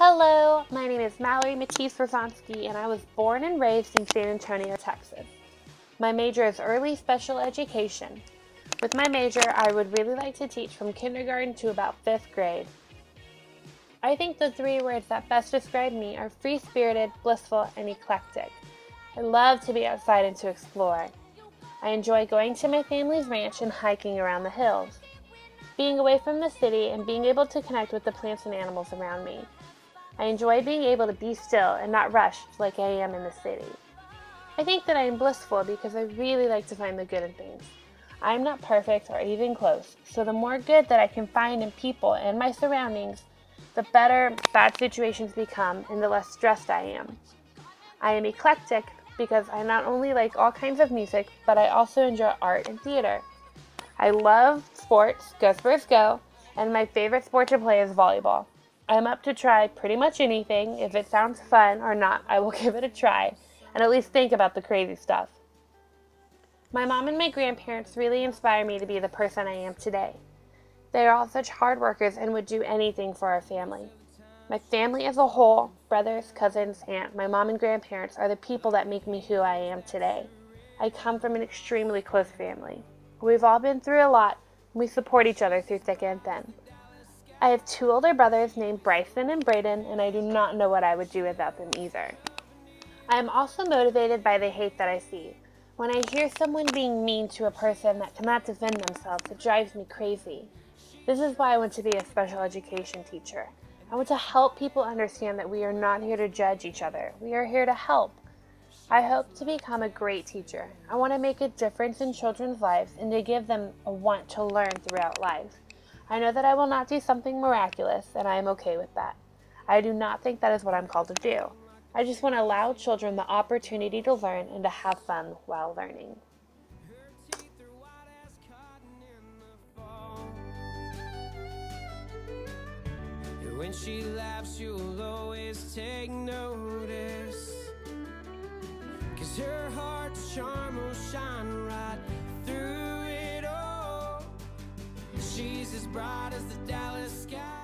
Hello, my name is Mallory Matisse Wersonske, and I was born and raised in San Antonio, Texas. My major is early special education. With my major, I would really like to teach from kindergarten to about fifth grade. I think the three words that best describe me are free spirited, blissful, and eclectic. I love to be outside and to explore. I enjoy going to my family's ranch and hiking around the hills, being away from the city and being able to connect with the plants and animals around me. I enjoy being able to be still and not rushed like I am in the city. I think that I am blissful because I really like to find the good in things. I am not perfect or even close, so the more good that I can find in people and my surroundings, the better bad situations become and the less stressed I am. I am eclectic because I not only like all kinds of music, but I also enjoy art and theater. I love sports, go Spurs go, and my favorite sport to play is volleyball. I'm up to try pretty much anything. If it sounds fun or not, I will give it a try and at least think about the crazy stuff. My mom and my grandparents really inspire me to be the person I am today. They are all such hard workers and would do anything for our family. My family as a whole, brothers, cousins, aunt, my mom and grandparents are the people that make me who I am today. I come from an extremely close family. We've all been through a lot, and we support each other through thick and thin. I have two older brothers named Bryson and Braden, and I do not know what I would do without them either. I am also motivated by the hate that I see. When I hear someone being mean to a person that cannot defend themselves, it drives me crazy. This is why I want to be a special education teacher. I want to help people understand that we are not here to judge each other. We are here to help. I hope to become a great teacher. I want to make a difference in children's lives and to give them a want to learn throughout life. I know that I will not do something miraculous, and I am okay with that. I do not think that is what I'm called to do. I just want to allow children the opportunity to learn and to have fun while learning. When she laughs, you'll always take notice. Cause her heart's charm will shine right bright as the Dallas sky.